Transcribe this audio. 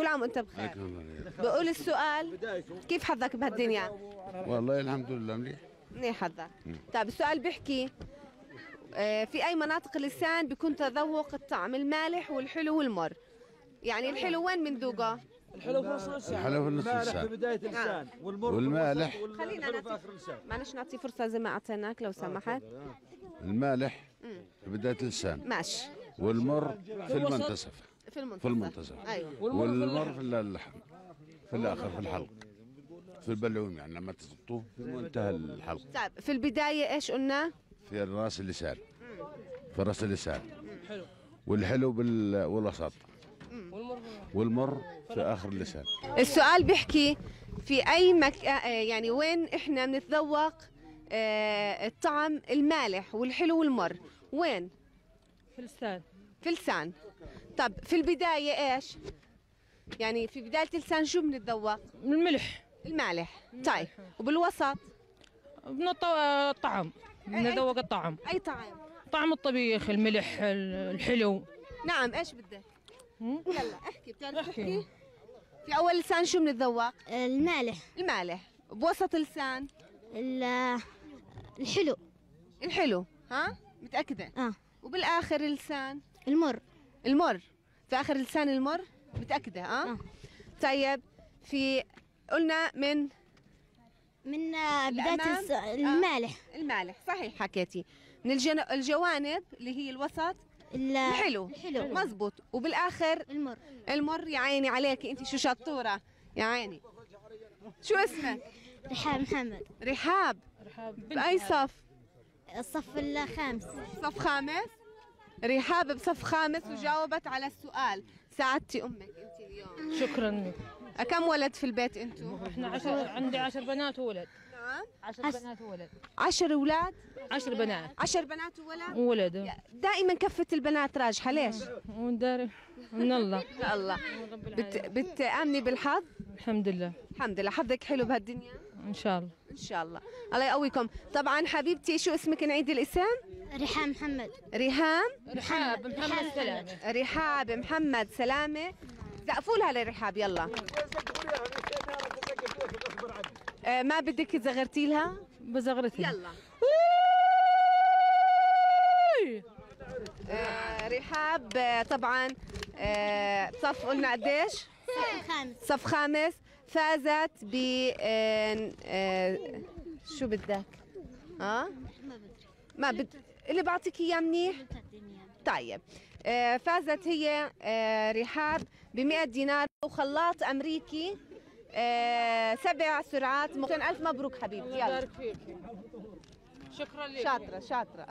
كل عام وأنت بخير. بقول السؤال كيف حظك بهالدنيا؟ والله الحمد لله مليح. منيح حظك. طيب السؤال بيحكي آه، في أي مناطق اللسان بيكون تذوق الطعم المالح والحلو والمر؟ يعني الحلو وين بنذوقه الحلو في نص اللسان الحلو في نص المالح اللسان. في بداية اللسان والمر في والمالح. خلينا نعطي- آخر اللسان معلش نعطي فرصة زي ما أعطيناك لو سمحت. المالح في بداية اللسان ماشي. والمر في المنتصف. في المنتصف في المنتصف أيوه. والمر في اللحم في الآخر. في الحلق في البلعوم يعني لما تزبطوه في منتهى الحلق طيب في البداية إيش قلنا؟ في رأس اللسان. في رأس اللسان. والحلو بال- والوسط والمر في آخر اللسان. السؤال بيحكي في أي مكان يعني وين إحنا بنتذوق آه، الطعم المالح والحلو والمر؟ وين؟ في اللسان. في اللسان. طب في البداية إيش؟ يعني في بداية اللسان شو بنتذوق؟ الملح. المالح. طيب وبالوسط؟ من الط- الطعم نذوق الطعم أي طعم طعم الطبيخ الملح ال- الحلو. نعم إيش بدك. يلا احكي بتعرف احكي. تحكي؟ في أول لسان شو بنتذوق؟ المالح. المالح. بوسط اللسان ال- الحلو. الحلو ها؟ متأكدة؟ آه. وبالآخر اللسان المر. المر. في آخر لسان المر متأكدة ها؟ آه. طيب في قلنا من؟ من آه، بداية الأمام؟ الس- المالح. المالح صحيح حكيتي. من الجن... الجوانب اللي هي الوسط؟ ال- الحلو. الحلو. مزبوط وبالآخر؟ المر. المر يا عيني عليك انت شو شطورة يا عيني. شو اسمك؟ رحاب محمد. رحاب. رحاب بأي صف؟ الصف الخامس. صف خامس؟ رحاب بصف خامس وجاوبت على السؤال. ساعدتي أمك أنت اليوم. شكرا. كم ولد في البيت أنتم إحنا عشر عندي عشر بنات وولد. نعم. عشر عش- بنات وولد. عشر أولاد؟ عشر بنات. عشر بنات وولد؟ وولد. دائما كفة البنات راجحة ليش؟ وندار من الله. يا الله. بت... بتآمني بالحظ؟ الحمد لله. الحمد لله. حظك حلو بهالدنيا؟ إن شاء الله. إن شاء الله. الله يقويكم. طبعا حبيبتي شو اسمك؟ نعيد الاسم. رحاب محمد. ريهام رحاب محمد. سلامة. رحاب محمد سلامة. زقفوا لها لرحاب يلا. آه ما بدك تزغرتي لها؟ بزغرتي يلا. آه رحاب آه طبعا آه صف قلنا قديش؟ الخامس صف خامس. فازت ب آه آه شو بدك؟ ها؟ ما بدري ما بد اللي بعطيك إياه منيح؟ طيب. آه، فازت هي رحاب ب 100 دينار وخلاط أمريكي. سبع سرعات. ممكن ألف مبروك حبيبتي. يلا. شكرا لك. شاطرة شاطرة.